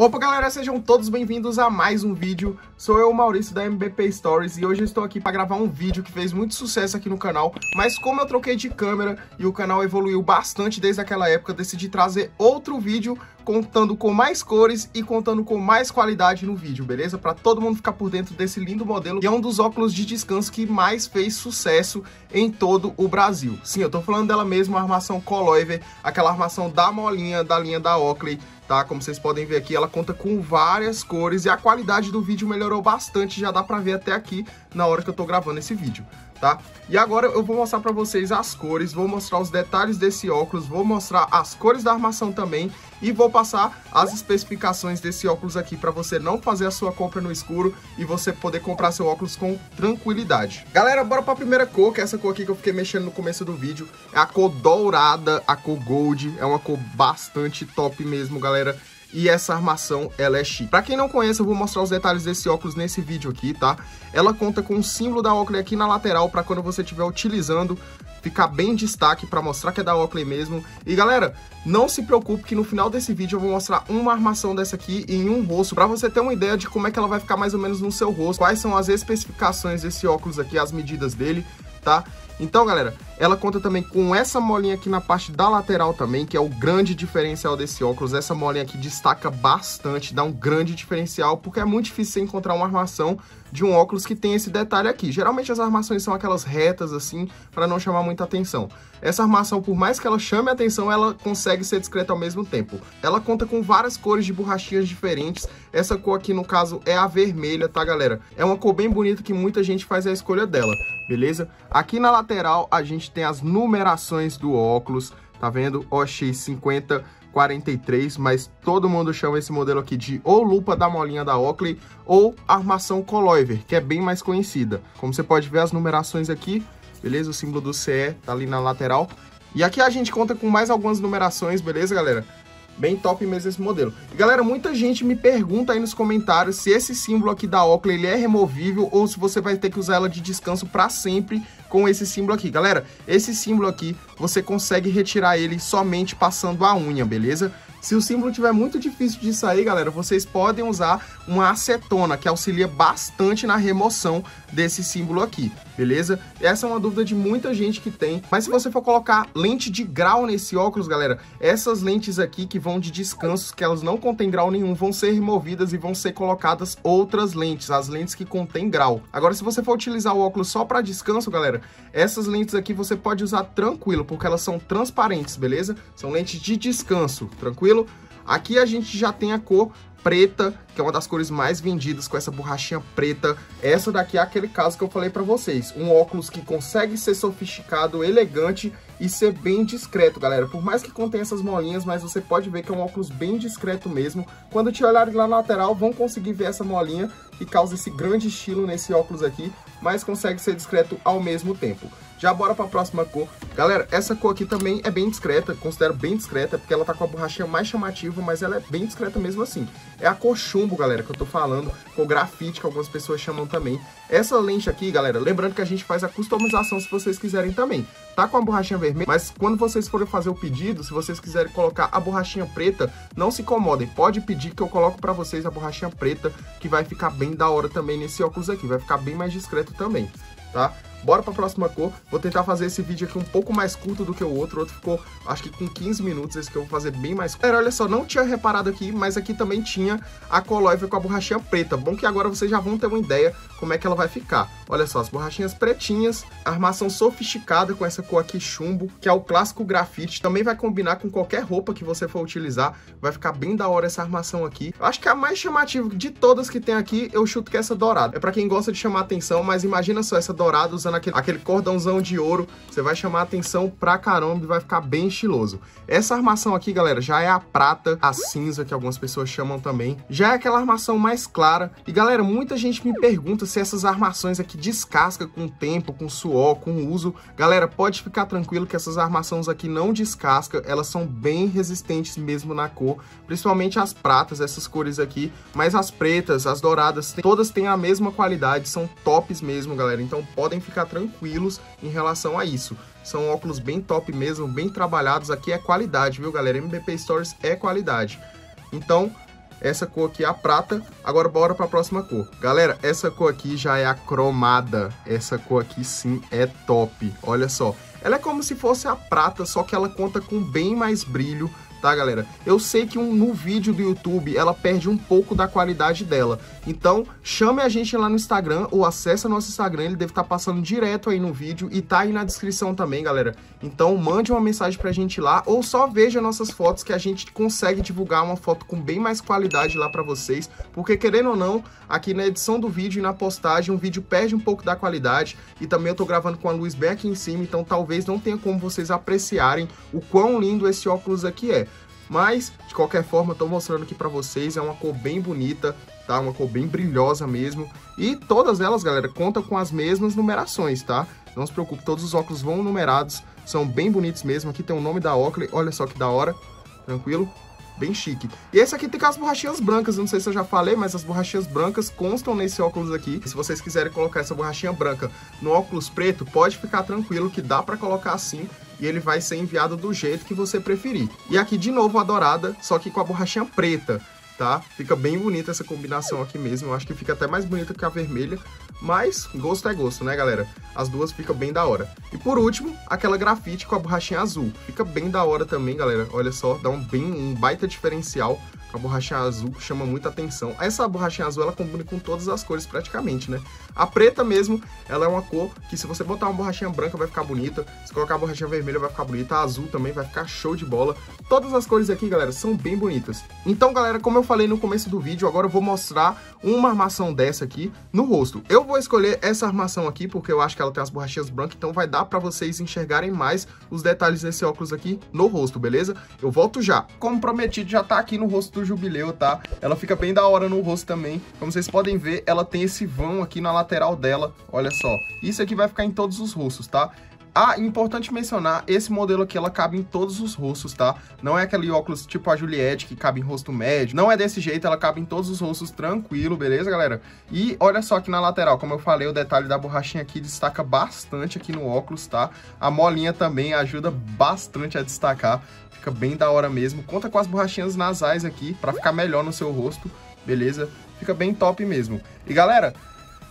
Opa galera, sejam todos bem-vindos a mais um vídeo. Sou eu, Maurício da MBP Stories e hoje eu estou aqui para gravar um vídeo que fez muito sucesso aqui no canal, mas como eu troquei de câmera e o canal evoluiu bastante desde aquela época, decidi trazer outro vídeo contando com mais cores e contando com mais qualidade no vídeo, beleza? Para todo mundo ficar por dentro desse lindo modelo, que é um dos óculos de descanso que mais fez sucesso em todo o Brasil. Sim, eu tô falando dela mesmo, a armação Coloiver, aquela armação da molinha da linha da Oakley, tá? Como vocês podem ver aqui, ela conta com várias cores e a qualidade do vídeo melhorou bastante, já dá pra ver até aqui na hora que eu tô gravando esse vídeo, tá? E agora eu vou mostrar pra vocês as cores, vou mostrar os detalhes desse óculos, vou mostrar as cores da armação também e vou passar as especificações desse óculos aqui para você não fazer a sua compra no escuro e você poder comprar seu óculos com tranquilidade. Galera, bora para a primeira cor, que é essa cor aqui que eu fiquei mexendo no começo do vídeo. É a cor dourada, a cor gold, é uma cor bastante top mesmo, galera e essa armação ela é chique. Para quem não conhece, eu vou mostrar os detalhes desse óculos nesse vídeo aqui, tá? Ela conta com o símbolo da Oakley aqui na lateral para quando você estiver utilizando ficar bem em destaque para mostrar que é da Oakley mesmo. E galera, não se preocupe que no final desse vídeo eu vou mostrar uma armação dessa aqui em um rosto, para você ter uma ideia de como é que ela vai ficar mais ou menos no seu rosto, quais são as especificações desse óculos aqui, as medidas dele, tá? Então, galera, ela conta também com essa molinha aqui na parte da lateral também, que é o grande diferencial desse óculos. Essa molinha aqui destaca bastante, dá um grande diferencial, porque é muito difícil você encontrar uma armação de um óculos que tem esse detalhe aqui. Geralmente as armações são aquelas retas assim, para não chamar muita atenção. Essa armação, por mais que ela chame atenção, ela consegue ser discreta ao mesmo tempo. Ela conta com várias cores de borrachinhas diferentes. Essa cor aqui, no caso, é a vermelha, tá, galera? É uma cor bem bonita que muita gente faz a escolha dela, beleza? Aqui na lateral, a gente tem as numerações do óculos, tá vendo? OX50 43, mas todo mundo chama esse modelo aqui de ou lupa da molinha da Oakley ou armação Coloiver, que é bem mais conhecida. Como você pode ver as numerações aqui, beleza? O símbolo do CE tá ali na lateral. E aqui a gente conta com mais algumas numerações, beleza, galera? Bem top mesmo esse modelo. E, galera, muita gente me pergunta aí nos comentários se esse símbolo aqui da Oakley ele é removível ou se você vai ter que usar ela de descanso para sempre com esse símbolo aqui. Galera, esse símbolo aqui, você consegue retirar ele somente passando a unha, beleza? Se o símbolo tiver muito difícil de sair, galera, vocês podem usar uma acetona, que auxilia bastante na remoção desse símbolo aqui, beleza? Essa é uma dúvida de muita gente que tem, mas se você for colocar lente de grau nesse óculos, galera, essas lentes aqui que vão de descansos, que elas não contêm grau nenhum, vão ser removidas e vão ser colocadas outras lentes, as lentes que contêm grau. Agora, se você for utilizar o óculos só para descanso, galera, essas lentes aqui você pode usar tranquilo, porque elas são transparentes, beleza? São lentes de descanso, tranquilo? Tranquilo. Aqui a gente já tem a cor preta, que é uma das cores mais vendidas com essa borrachinha preta. Essa daqui é aquele caso que eu falei para vocês. Um óculos que consegue ser sofisticado, elegante e ser bem discreto, galera. Por mais que contenha essas molinhas, mas você pode ver que é um óculos bem discreto mesmo. Quando te olharem lá na lateral, vão conseguir ver essa molinha que causa esse grande estilo nesse óculos aqui, mas consegue ser discreto ao mesmo tempo. Já bora para a próxima cor. Galera, essa cor aqui também é bem discreta, considero bem discreta, porque ela tá com a borrachinha mais chamativa, mas ela é bem discreta mesmo assim. É a cor chumbo, galera, que eu tô falando, cor grafite, que algumas pessoas chamam também. Essa lente aqui, galera, lembrando que a gente faz a customização se vocês quiserem também. Tá com a borrachinha vermelha, mas quando vocês forem fazer o pedido, se vocês quiserem colocar a borrachinha preta, não se incomodem. Pode pedir que eu coloco para vocês a borrachinha preta, que vai ficar bem da hora também nesse óculos aqui. Vai ficar bem mais discreto também, tá? Bora para a próxima cor. Vou tentar fazer esse vídeo aqui um pouco mais curto do que o outro. O outro ficou, acho que com 15 minutos. Esse que eu vou fazer bem mais curto. Olha só, não tinha reparado aqui, mas aqui também tinha a Coloiver com a borrachinha preta. Bom que agora vocês já vão ter uma ideia como é que ela vai ficar. Olha só, as borrachinhas pretinhas, armação sofisticada com essa cor aqui chumbo, que é o clássico grafite. Também vai combinar com qualquer roupa que você for utilizar. Vai ficar bem da hora essa armação aqui. Eu acho que a mais chamativa de todas que tem aqui, eu chuto que é essa dourada. É para quem gosta de chamar atenção, mas imagina só essa dourada usando aquele, aquele cordãozão de ouro. Você vai chamar atenção pra caramba e vai ficar bem estiloso. Essa armação aqui, galera, já é a prata, a cinza, que algumas pessoas chamam também. Já é aquela armação mais clara. E, galera, muita gente me pergunta se essas armações aqui descasca com o tempo, com suor, com o uso. Galera, pode ficar tranquilo que essas armações aqui não descasca, elas são bem resistentes mesmo na cor, principalmente as pratas, essas cores aqui, mas as pretas, as douradas, todas têm a mesma qualidade, são tops mesmo, galera, então podem ficar tranquilos em relação a isso. São óculos bem top mesmo, bem trabalhados, aqui é qualidade, viu, galera? MBP Stories é qualidade. Então, essa cor aqui é a prata. Agora bora para a próxima cor. Galera, essa cor aqui já é a cromada. Essa cor aqui sim é top. Olha só. Ela é como se fosse a prata, só que ela conta com bem mais brilho, tá, galera? Eu sei que um, no vídeo do YouTube ela perde um pouco da qualidade dela. Então, chame a gente lá no Instagram ou acesse nosso Instagram, ele deve estar tá passando direto aí no vídeo e tá aí na descrição também, galera. Então, mande uma mensagem pra gente lá ou só veja nossas fotos que a gente consegue divulgar uma foto com bem mais qualidade lá pra vocês, porque querendo ou não, aqui na edição do vídeo e na postagem, o vídeo perde um pouco da qualidade e também eu tô gravando com a luz bem aqui em cima, então talvez não tenha como vocês apreciarem o quão lindo esse óculos aqui é. Mas, de qualquer forma, tô mostrando aqui pra vocês, é uma cor bem bonita, tá? Uma cor bem brilhosa mesmo. E todas elas, galera, contam com as mesmas numerações, tá? Não se preocupe, todos os óculos vão numerados, são bem bonitos mesmo. Aqui tem o nome da Oakley, olha só que da hora, tranquilo? Bem chique. E esse aqui tem com as borrachinhas brancas, não sei se eu já falei, mas as borrachinhas brancas constam nesse óculos aqui. Se vocês quiserem colocar essa borrachinha branca no óculos preto, pode ficar tranquilo que dá pra colocar assim e ele vai ser enviado do jeito que você preferir. E aqui de novo a dourada, só que com a borrachinha preta, tá? Fica bem bonita essa combinação aqui mesmo, eu acho que fica até mais bonita que a vermelha, mas gosto é gosto, né, galera? As duas ficam bem da hora. E por último, aquela grafite com a borrachinha azul. Fica bem da hora também, galera. Olha só, dá um bem um baita diferencial a borrachinha azul chama muita atenção. Essa borrachinha azul, ela combina com todas as cores praticamente, né? A preta mesmo, ela é uma cor que se você botar uma borrachinha branca vai ficar bonita, se colocar a borrachinha vermelha vai ficar bonita, a azul também vai ficar show de bola. Todas as cores aqui, galera, são bem bonitas. Então, galera, como eu falei no começo do vídeo, agora eu vou mostrar uma armação dessa aqui no rosto. Eu vou escolher essa armação aqui porque eu acho que ela tem as borrachinhas brancas, então vai dar pra vocês enxergarem mais os detalhes desse óculos aqui no rosto, beleza? Eu volto já. Como prometido, já tá aqui no rosto do Jubileu, tá? Ela fica bem da hora no rosto também. Como vocês podem ver, ela tem esse vão aqui na lateral dela, olha só. Isso aqui vai ficar em todos os rostos, tá? Ah, importante mencionar, esse modelo aqui, ela cabe em todos os rostos, tá? Não é aquele óculos tipo a Juliette, que cabe em rosto médio. Não é desse jeito, ela cabe em todos os rostos tranquilo, beleza, galera? E olha só aqui na lateral, como eu falei, o detalhe da borrachinha aqui destaca bastante aqui no óculos, tá? A molinha também ajuda bastante a destacar. Fica bem da hora mesmo. Conta com as borrachinhas nasais aqui, pra ficar melhor no seu rosto, beleza? Fica bem top mesmo. E galera,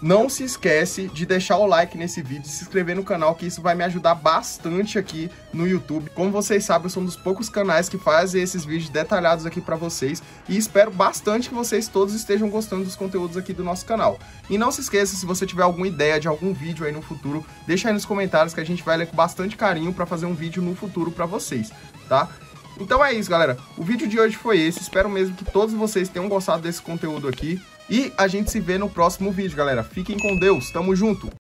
não se esquece de deixar o like nesse vídeo, se inscrever no canal, que isso vai me ajudar bastante aqui no YouTube. Como vocês sabem, eu sou um dos poucos canais que fazem esses vídeos detalhados aqui para vocês e espero bastante que vocês todos estejam gostando dos conteúdos aqui do nosso canal. E não se esqueça, se você tiver alguma ideia de algum vídeo aí no futuro, deixa aí nos comentários que a gente vai ler com bastante carinho para fazer um vídeo no futuro para vocês, tá? Então é isso, galera. O vídeo de hoje foi esse. Espero mesmo que todos vocês tenham gostado desse conteúdo aqui. E a gente se vê no próximo vídeo, galera. Fiquem com Deus. Tamo junto.